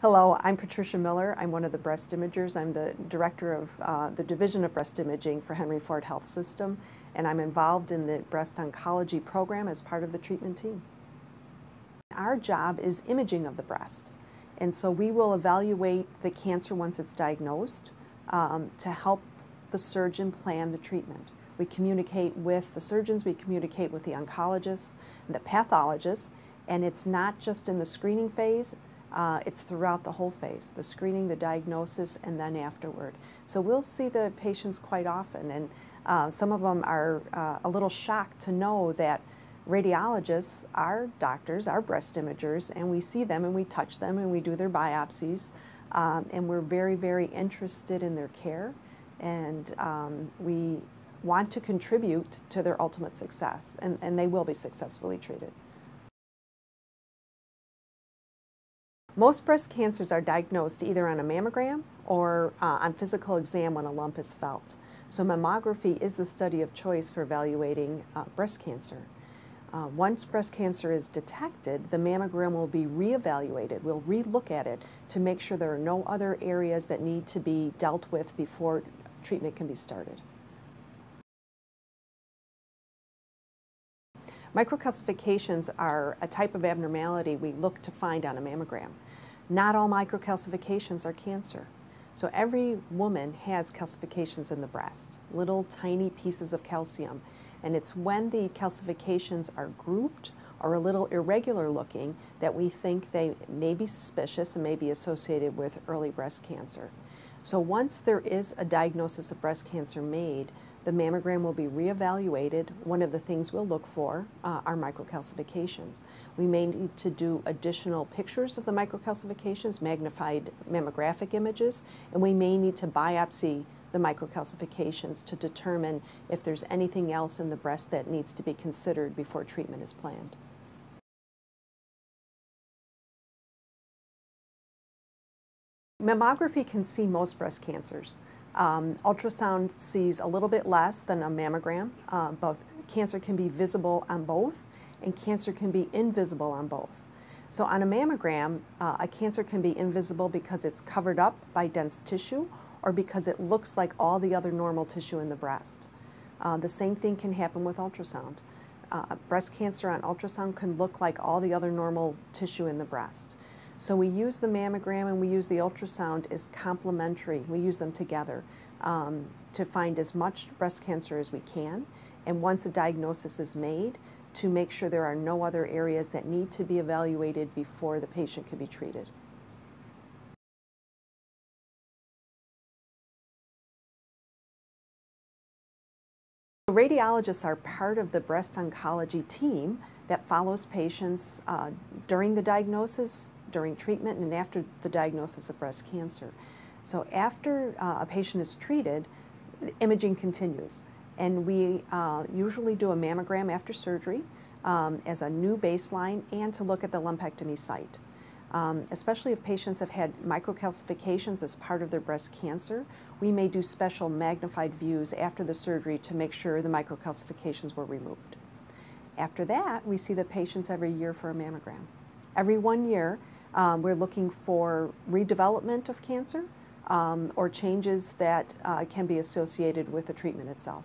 Hello, I'm Patricia Miller. I'm one of the breast imagers. I'm the director of uh, the Division of Breast Imaging for Henry Ford Health System, and I'm involved in the breast oncology program as part of the treatment team. Our job is imaging of the breast, and so we will evaluate the cancer once it's diagnosed um, to help the surgeon plan the treatment. We communicate with the surgeons, we communicate with the oncologists, the pathologists, and it's not just in the screening phase, uh, it's throughout the whole phase, the screening, the diagnosis, and then afterward. So we'll see the patients quite often, and uh, some of them are uh, a little shocked to know that radiologists are doctors, are breast imagers, and we see them and we touch them and we do their biopsies, um, and we're very, very interested in their care, and um, we want to contribute to their ultimate success, and, and they will be successfully treated. Most breast cancers are diagnosed either on a mammogram or uh, on physical exam when a lump is felt. So mammography is the study of choice for evaluating uh, breast cancer. Uh, once breast cancer is detected, the mammogram will be reevaluated. We'll relook at it to make sure there are no other areas that need to be dealt with before treatment can be started. Microcalcifications are a type of abnormality we look to find on a mammogram. Not all microcalcifications are cancer. So every woman has calcifications in the breast, little tiny pieces of calcium. And it's when the calcifications are grouped or a little irregular looking that we think they may be suspicious and may be associated with early breast cancer. So once there is a diagnosis of breast cancer made, the mammogram will be reevaluated. One of the things we'll look for uh, are microcalcifications. We may need to do additional pictures of the microcalcifications, magnified mammographic images, and we may need to biopsy the microcalcifications to determine if there's anything else in the breast that needs to be considered before treatment is planned. Mammography can see most breast cancers. Um, ultrasound sees a little bit less than a mammogram, uh, but cancer can be visible on both, and cancer can be invisible on both. So on a mammogram, uh, a cancer can be invisible because it's covered up by dense tissue or because it looks like all the other normal tissue in the breast. Uh, the same thing can happen with ultrasound. Uh, breast cancer on ultrasound can look like all the other normal tissue in the breast. So we use the mammogram and we use the ultrasound as complementary. We use them together um, to find as much breast cancer as we can. And once a diagnosis is made, to make sure there are no other areas that need to be evaluated before the patient can be treated. Radiologists are part of the breast oncology team that follows patients uh, during the diagnosis, during treatment, and after the diagnosis of breast cancer. So after uh, a patient is treated, imaging continues. And we uh, usually do a mammogram after surgery um, as a new baseline and to look at the lumpectomy site. Um, especially if patients have had microcalcifications as part of their breast cancer, we may do special magnified views after the surgery to make sure the microcalcifications were removed. After that, we see the patients every year for a mammogram. Every one year, um, we're looking for redevelopment of cancer um, or changes that uh, can be associated with the treatment itself.